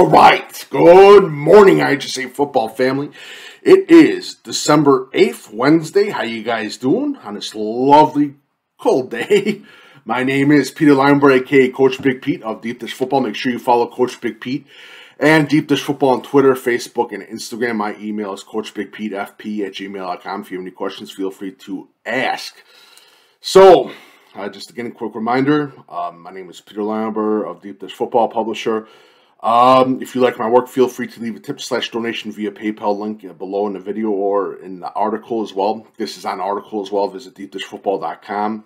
All right. Good morning, IHSA football family. It is December 8th, Wednesday. How you guys doing on this lovely cold day? My name is Peter Leinweber, aka Coach Big Pete of Deep Dish Football. Make sure you follow Coach Big Pete and Deep Dish Football on Twitter, Facebook, and Instagram. My email is CoachBigPeteFP at gmail.com. If you have any questions, feel free to ask. So, uh, just again, a quick reminder um, my name is Peter Leinweber of Deep Dish Football, publisher. Um, if you like my work, feel free to leave a tip slash donation via PayPal link below in the video or in the article as well. This is on article as well. Visit deepdishfootball.com.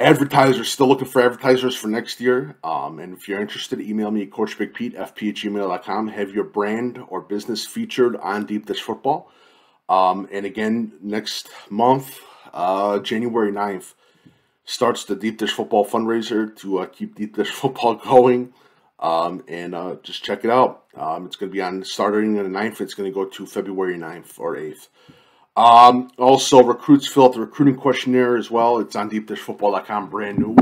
Advertisers still looking for advertisers for next year. Um, and if you're interested, email me coachbigpete, fp at gmail.com. Have your brand or business featured on Deep Dish Football. Um, and again, next month, uh, January 9th, starts the Deep Dish Football fundraiser to uh, keep Deep Dish Football going. Um, and uh, just check it out. Um, it's going to be on starting on the 9th. It's going to go to February 9th or 8th. Um, also, recruits fill out the recruiting questionnaire as well. It's on deepdishfootball.com, brand new.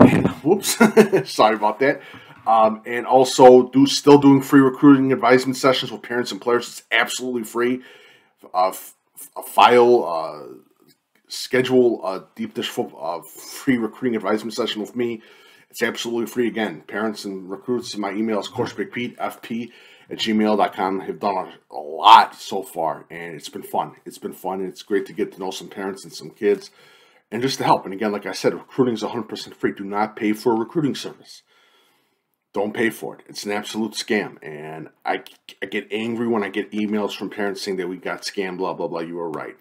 And whoops, sorry about that. Um, and also, do still doing free recruiting advisement sessions with parents and players. It's absolutely free. Uh, file, uh, schedule a deep dish football, uh, free recruiting advisement session with me it's absolutely free again. Parents and recruits, my email is coachbigpete, at gmail.com. have done a, a, lot so far, and it's been fun. It's been fun, and it's great to get to know some parents and some kids, and just to help. And again, like I said, recruiting is 100% free. Do not pay for a recruiting service. Don't pay for it. It's an absolute scam. And I, I get angry when I get emails from parents saying that we got scammed, blah, blah, blah. You were right.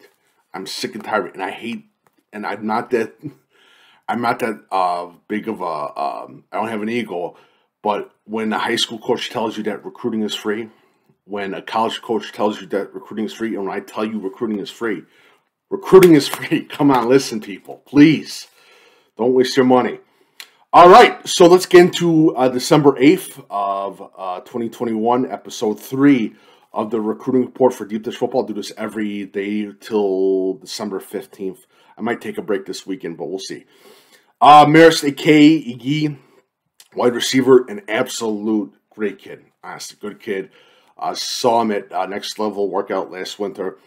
I'm sick and tired, and I hate, and I'm not that. I'm not that uh, big of a. Um, I don't have an ego, but when a high school coach tells you that recruiting is free, when a college coach tells you that recruiting is free, and when I tell you recruiting is free, recruiting is free. Come on, listen, people, please, don't waste your money. All right, so let's get into uh, December 8th of uh, 2021, episode 3 of the recruiting report for Deep Dish Football. I'll do this every day till December 15th. I might take a break this weekend, but we'll see. Uh, Marist. Agee, wide receiver, an absolute great kid. Honestly, good kid. Uh, saw him at uh, Next Level Workout last winter.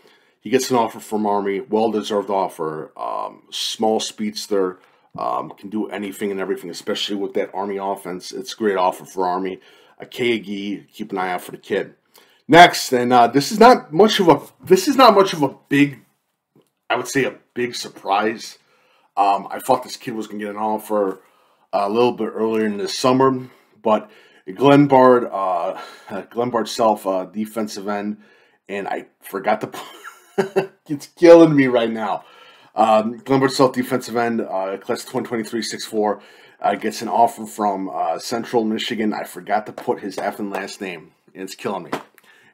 He gets an offer from Army, well deserved offer. Um, small speedster, um, can do anything and everything, especially with that Army offense. It's a great offer for Army. AK Agee, keep an eye out for the kid. Next, and uh, this is not much of a this is not much of a big, I would say a big surprise. Um, I thought this kid was going to get an offer a little bit earlier in the summer, but Glenbard, uh, Glenbard South uh, defensive end, and I forgot to. it's killing me right now. Um, Glenbard South defensive end, uh, class 2023 6'4", uh, gets an offer from uh, Central Michigan. I forgot to put his F and last name. And it's killing me.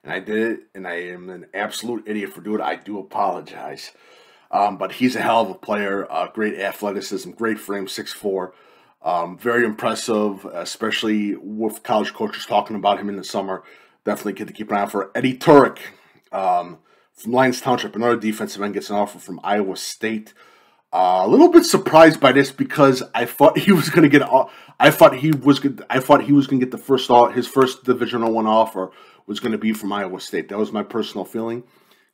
And I did it, and I am an absolute idiot for doing it. I do apologize. Um, but he's a hell of a player, uh, great athleticism, great frame, 6'4". Um, very impressive, especially with college coaches talking about him in the summer. Definitely kid to keep an eye out for. Eddie Tuerk um, from Lyons Township, another defensive end, gets an offer from Iowa State. Uh, a little bit surprised by this because I thought he was going to get. I thought he was. I thought he was going to get the first. His first Divisional One offer was going to be from Iowa State. That was my personal feeling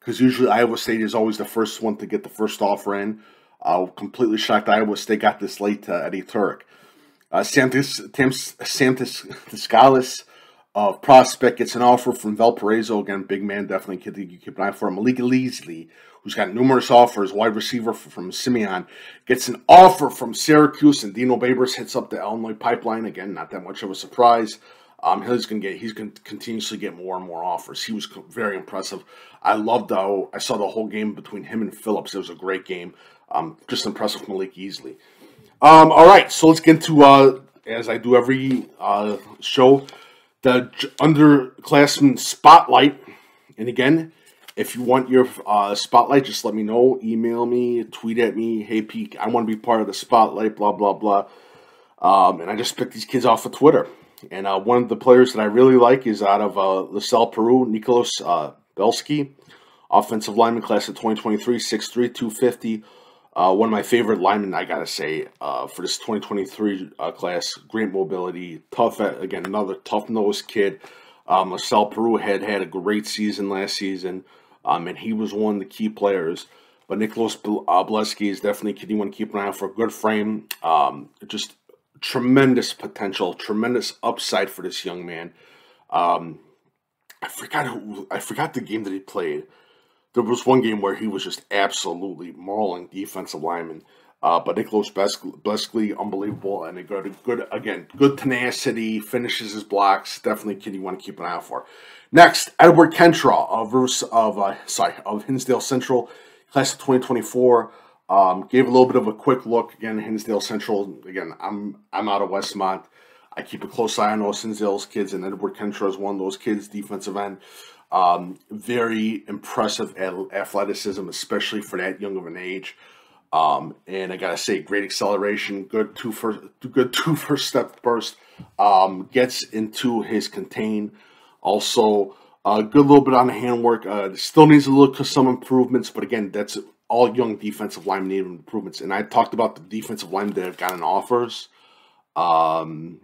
because usually Iowa State is always the first one to get the first offer in. I uh, completely shocked Iowa State got this late to Eddie Tuerk. Uh, Santis, Santis Tsgalis of Prospect gets an offer from Valparaiso. Again, big man, definitely kid you keep an eye for. Malik Elzy, who's got numerous offers, wide receiver from Simeon, gets an offer from Syracuse, and Dino Babers hits up the Illinois pipeline. Again, not that much of a surprise. Um, he's going to get he's going to continuously get more and more offers. He was very impressive. I loved how I saw the whole game between him and Phillips. It was a great game. Um, just impressive Malik Elzy. Um, all right, so let's get into uh, as I do every uh, show the underclassmen spotlight. And again, if you want your uh, spotlight, just let me know. Email me, tweet at me. Hey, Pete, I want to be part of the spotlight. Blah blah blah. Um, and I just picked these kids off of Twitter. And uh, one of the players that I really like is out of uh, LaSalle, Peru, Nikolas uh, Belski. Offensive lineman class of 2023, 6'3", 250. Uh, one of my favorite linemen, I gotta say, uh, for this 2023 uh, class, great mobility, tough. Again, another tough nosed kid. Um, LaSalle Peru had had a great season last season, um, and he was one of the key players. But Nikolas uh, Belski is definitely a kid you want to keep an eye out for. A good frame, um, just tremendous potential, tremendous upside for this young man. Um, I forgot who, I forgot the game that he played. There was one game where he was just absolutely mauling defensive linemen. Uh, but Nikolas Belski, unbelievable, and a good, good again, good tenacity, finishes his blocks. Definitely a kid you want to keep an eye out for. Next, Edward Kentra of of uh, sorry of Hinsdale Central, class of 2024. Um, gave a little bit of a quick look again. Hinsdale Central again. I'm I'm out of Westmont. I keep a close eye on those Hinsdale's kids, and Edward Kentra is one of those kids, defensive end. Um, very impressive athleticism, especially for that young of an age. Um, and I gotta say, great acceleration, good two first, good two first step burst. Um, gets into his contain. Also, a uh, good little bit on the handwork. Uh, still needs a little some improvements, but again, that's all young defensive line need improvements. And I talked about the defensive line that have gotten offers. Um,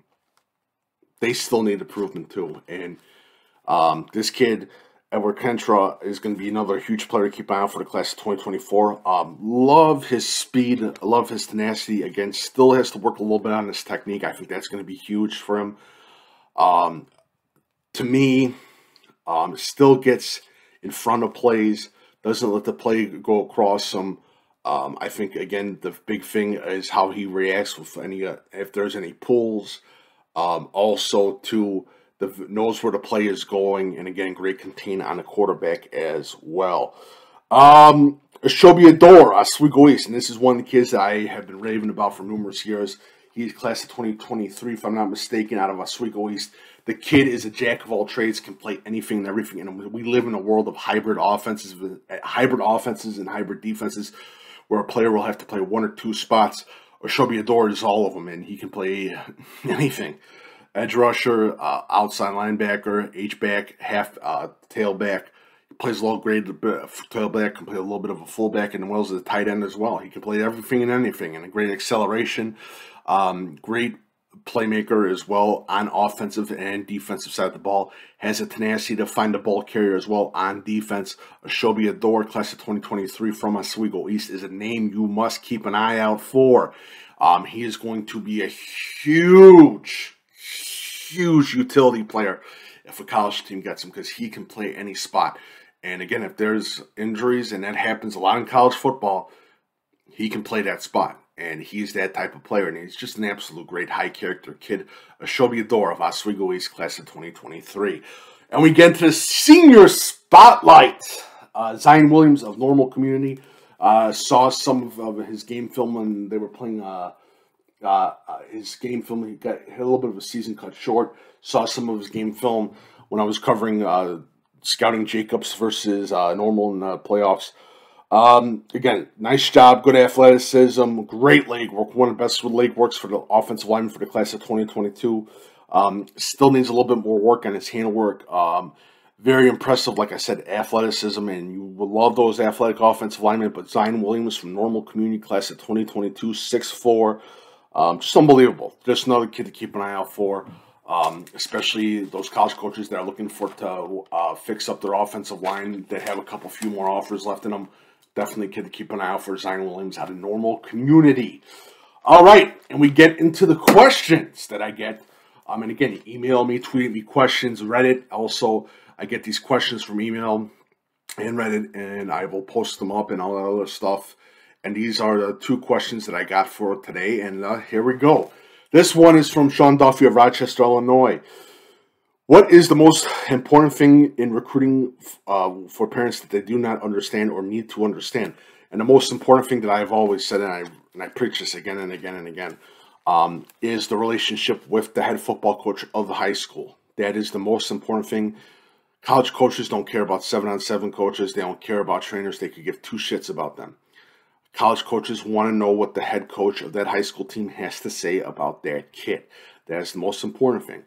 they still need improvement too. And um, this kid Edward Kentra is going to be another huge player to keep an eye out for the class of 2024. Um, love his speed, love his tenacity. Again, still has to work a little bit on his technique. I think that's going to be huge for him. Um, to me, um, still gets in front of plays, doesn't let the play go across him. Um, I think again the big thing is how he reacts with any uh, if there's any pulls. Um, also to the knows where the play is going, and again, great contain on the quarterback as well. Um, Shobi Odior, Oswego East, and this is one of the kids that I have been raving about for numerous years. He's class of 2023, if I'm not mistaken, out of Oswego East. The kid is a jack of all trades, can play anything and everything. And we live in a world of hybrid offenses, hybrid offenses and hybrid defenses, where a player will have to play one or two spots. Shobi Odior is all of them, and he can play anything edge rusher, uh, outside linebacker, H back, half uh, tailback. He plays a little grade tailback, can play a little bit of a fullback, and well as a tight end as well. He can play everything and anything, and a great acceleration, um, great playmaker as well on offensive and defensive side of the ball. Has a tenacity to find the ball carrier as well on defense. Shobi Odior, class of 2023 from Oswego East, is a name you must keep an eye out for. Um, he is going to be a huge huge utility player if a college team gets him because he can play any spot. And again, if there's injuries, and that happens a lot in college football, he can play that spot. And he's that type of player. And he's just an absolute great high character kid. Shobi Odior of Oswego East class of 2023. And we get to the senior spotlight. Uh, Zion Williams of Normal Community. Uh, saw some of, of, his game film when they were playing uh, uh, uh, his game film, he got a little bit of a season cut short. Saw some of his game film when I was covering uh, scouting Jacobs versus normal in the playoffs. Um, again, nice job, good athleticism, great leg work. One of the best leg works for the offensive lineman for the class of 2022. Um, still needs a little bit more work on his handwork. Um, very impressive, like I said, athleticism, and you will love those athletic offensive linemen. But Zion Williams from Normal Community Class of 2022, 6'4", um, just unbelievable. Just another kid to keep an eye out for, um, especially those college coaches that are looking for to uh, fix up their offensive line that have a couple few more offers left in them. Definitely kid keep an eye out for. Zion Williams out of normal community. All right, and we get into the questions that I get. Um, and again, email me, tweet me questions, Reddit. Also, I get these questions from email and Reddit, and I will post them up and all that other stuff. And these are the two questions that I got for today. And uh, here we go. This one is from Sean Duffy of Rochester, Illinois. What is the most important thing in recruiting uh, for parents that they do not understand or need to understand? And the most important thing that I've always said, and I and I preach this again and again and again, um, is the relationship with the head football coach of the high school. That is the most important thing. College coaches don't care about seven on seven coaches. They don't care about trainers. They could give two shits about them. College coaches want to know what the head coach of that high school team has to say about their kid. That's the most important thing.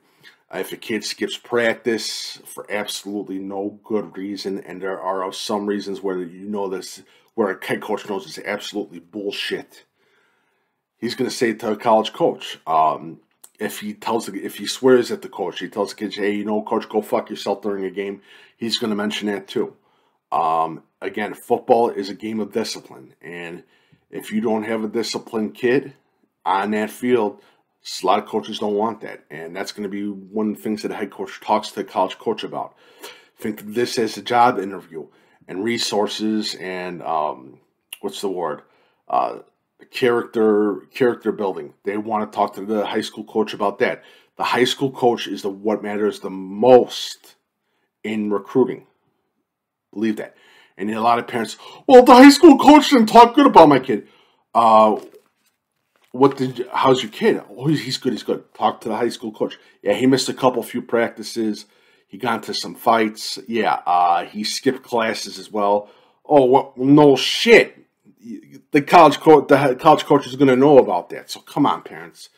If a kid skips practice for absolutely no good reason, and there are some reasons where you know this, where a head coach knows it's absolutely bullshit, he's going to say to a college coach. Um, if he tells, if he swears at the coach, he tells the kids, "Hey, you know, coach, go fuck yourself during a game." He's going to mention that too. Um, again, football is a game of discipline, and if you don't have a disciplined kid on that field, a lot of coaches don't want that, and that's going to be one of the things that a head coach talks to the college coach about. Think of this as a job interview and resources and um, what's the word? Uh, character character building. They want to talk to the high school coach about that. The high school coach is the what matters the most in recruiting. Believe that. And a lot of parents, well, the high school coach didn't talk good about my kid. Uh, what did? You, how's your kid? Oh, he's good. He's good. Talk to the high school coach. Yeah, he missed a couple few practices. He got into some fights. Yeah, uh, he skipped classes as well. Oh, well, no shit. The college coach, the college coach is going to know about that. So come on, parents.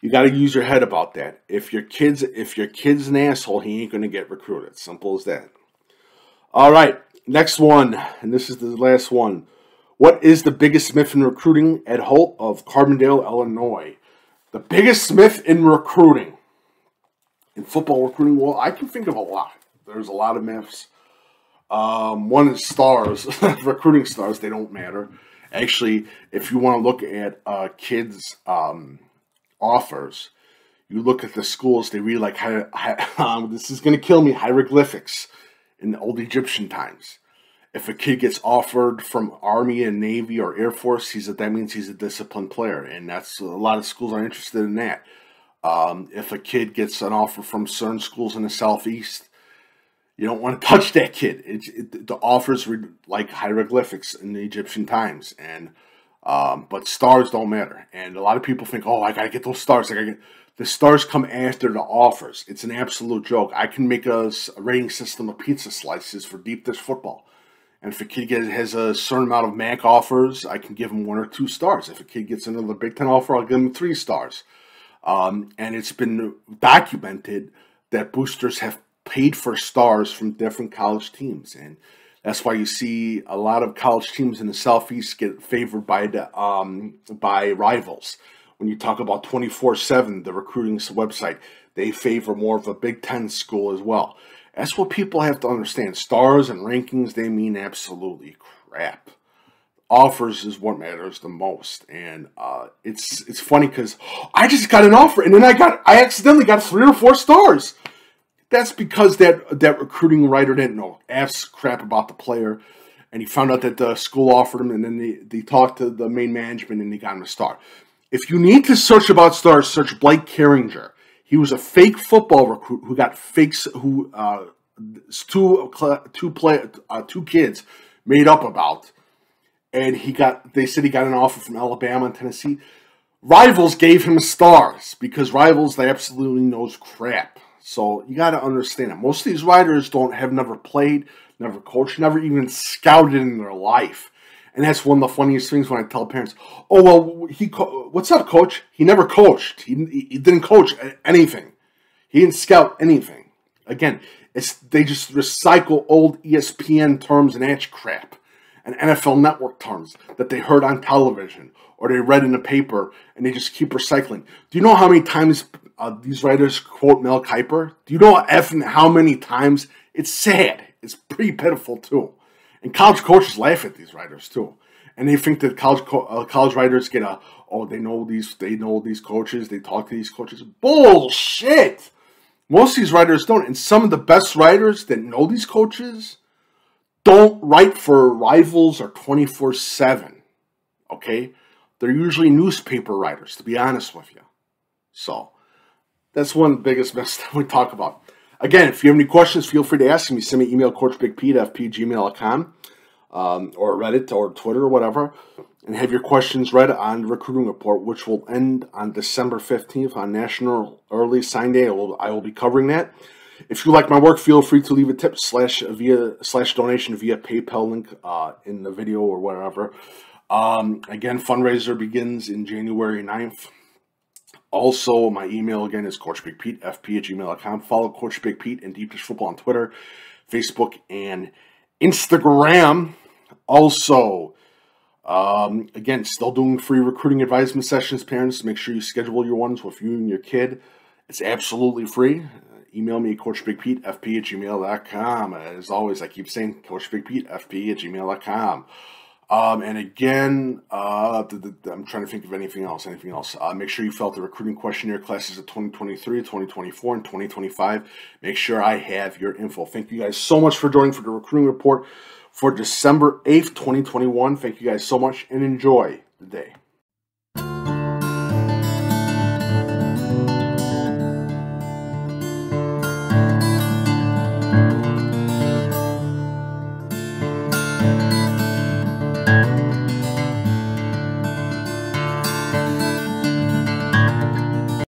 You got to use your head about that. If your kid's if your kid's an asshole, he ain't going to get recruited. Simple as that. All right, next one, and this is the last one. What is the biggest myth in recruiting? Ed Holt of Carbondale, Illinois. The biggest myth in recruiting, in football recruiting, well, I can think of a lot. There's a lot of myths. Um, one is stars, recruiting stars, they don't matter. Actually, if you want to look at uh, kids' um, offers, you look at the schools, they read like, hi, hi, um, this is going to kill me, hieroglyphics in the old Egyptian times if a kid gets offered from Army and Navy or Air Force, he's a, that means he's a disciplined player, and that's a lot of schools are interested in that. Um, if a kid gets an offer from certain schools in the southeast, you don't want to touch that kid. It, it, the offers read like hieroglyphics in the Egyptian times, and um, but stars don't matter. And a lot of people think, oh, I gotta get those stars. I gotta get the stars come after the offers. It's an absolute joke. I can make a rating system of pizza slices for deep dish football and if a kid gets, has a certain amount of MAC offers, I can give him one or two stars. If a kid gets another Big Ten offer, I'll give him three stars. Um, and it's been documented that boosters have paid for stars from different college teams. And that's why you see a lot of college teams in the Southeast get favored by the, um, by rivals. When you talk about 24 7, the recruiting website, they favor more of a Big Ten school as well. That's what people have to understand. Stars and rankings, they mean absolutely crap. Offers is what matters the most, and uh, it's it's funny because I just got an offer, and then I got I accidentally got three or four stars. That's because that that recruiting writer didn't know ass crap about the player, and he found out that the school offered him, and then they, they talked to the main management, and they got him a star. If you need to search about stars, search Blake Carringer. He was a fake football recruit who got fakes who uh, two two play uh, two kids made up about, and he got they said he got an offer from Alabama and Tennessee. Rivals gave him stars because Rivals they absolutely knows crap. So you got to understand it. Most of these writers don't have never played, never coached, never even scouted in their life. And that's one of the funniest things when I tell parents, "Oh well, he what's up, coach? He never coached. He, he didn't coach anything. He didn't scout anything." Again, it's they just recycle old ESPN terms and edge crap, and NFL Network terms that they heard on television or they read in a paper, and they just keep recycling. Do you know how many times uh, these writers quote Mel Kiper? Do you know how many times? It's sad. It's pretty pitiful too. And college coaches laugh at these writers too, and they think that college co- uh, college writers get a oh they know these they know these coaches they talk to these coaches bullshit. Most of these writers don't, and some of the best writers that know these coaches don't write for rivals or twenty four seven. Okay, they're usually newspaper writers, to be honest with you. So that's one of the biggest mess that we talk about. Again, if you have any questions, feel free to ask me. Send me an email, fp, um, or Reddit or Twitter or whatever, and have your questions read on recruiting report, which will end on December 15th on National Early Sign Day. I will, I will be covering that. If you like my work, feel free to leave a tip slash via slash donation via PayPal link uh, in the video or whatever. Um, again, fundraiser begins in January 9th. Also, my email again is CoachBigPete, fp at gmail.com. Follow Coach Big Pete and Deep Dish Football on Twitter, Facebook, and Instagram. Also, um, again, still doing free recruiting advisement sessions, parents. Make sure you schedule your ones with you and your kid. It's absolutely free. Uh, email me, CoachBigPete, fp at gmail.com. As always, I keep saying, CoachBigPete, fp at gmail.com. Um, and again, uh, I'm trying to think of anything else. Anything else? Uh, make sure you fill out the recruiting questionnaire classes of 2023, 2024, and 2025. Make sure I have your info. Thank you guys so much for joining for the recruiting report for December 8th, 2021. Thank you guys so much and enjoy the day.